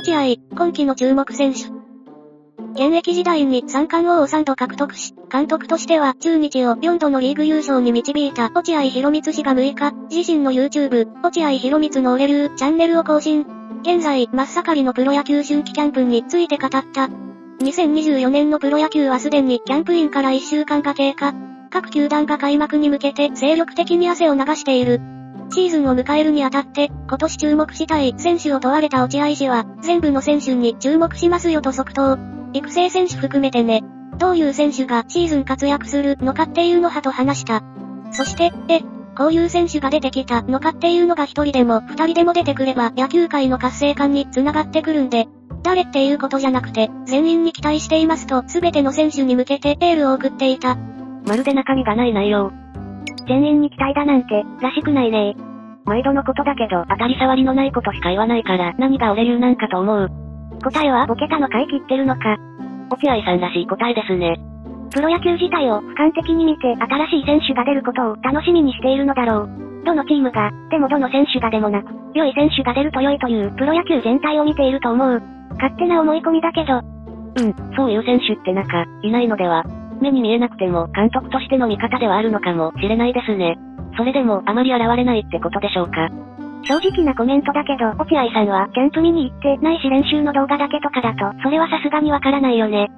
落合、今季の注目選手。現役時代に三冠王を3度獲得し、監督としては中日を4度のリーグ優勝に導いた落合博満氏が6日、自身の YouTube、落合博満の俺流チャンネルを更新。現在、真っ盛りのプロ野球春季キャンプについて語った。2024年のプロ野球はすでにキャンプインから1週間が経過。各球団が開幕に向けて精力的に汗を流している。シーズンを迎えるにあたって、今年注目したい選手を問われた落合氏は、全部の選手に注目しますよと即答。育成選手含めてね。どういう選手がシーズン活躍するのかっていうのはと話した。そして、え、こういう選手が出てきたのかっていうのが一人でも二人でも出てくれば野球界の活性化に繋がってくるんで、誰っていうことじゃなくて、全員に期待していますと全ての選手に向けてエールを送っていた。まるで中身がない内容。全員に期待だなんて、らしくないね毎度のことだけど、当たり障りのないことしか言わないから、何が俺流なんかと思う。答えはボケたのかい切ってるのか。落合さんらしい答えですね。プロ野球自体を俯瞰的に見て新しい選手が出ることを楽しみにしているのだろう。どのチームが、でもどの選手がでもなく、良い選手が出ると良いというプロ野球全体を見ていると思う。勝手な思い込みだけど。うん、そういう選手ってなんか、いないのでは。目に見えなくても監督としての味方ではあるのかもしれないですね。それでもあまり現れないってことでしょうか。正直なコメントだけど、落合さんはキャンプ見に行ってないし練習の動画だけとかだと、それはさすがにわからないよね。